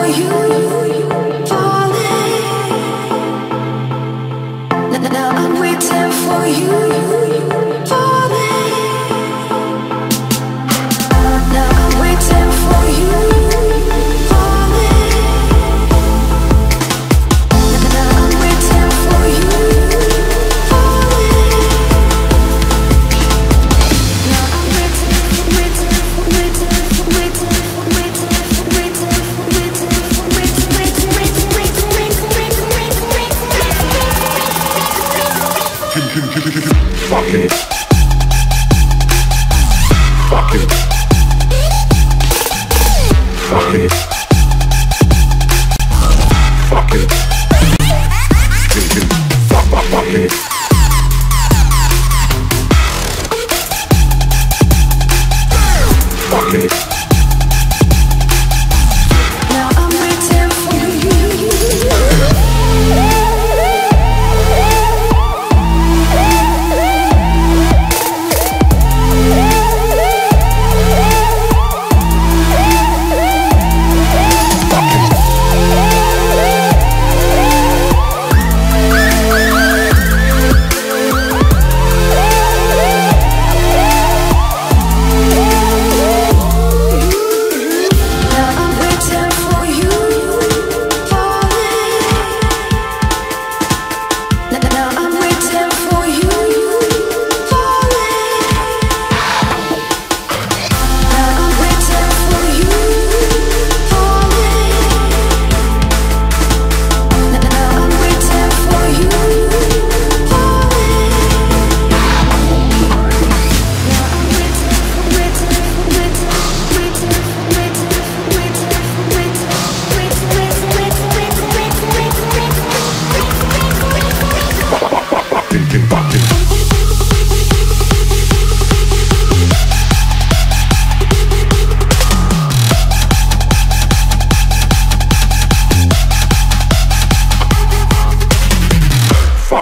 for you, Fuck it. Fuck it.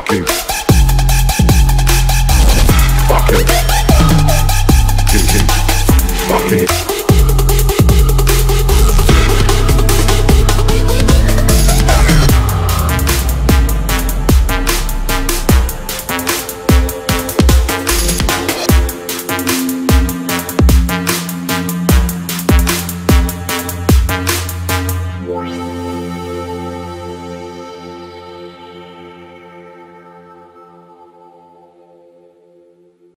Keep.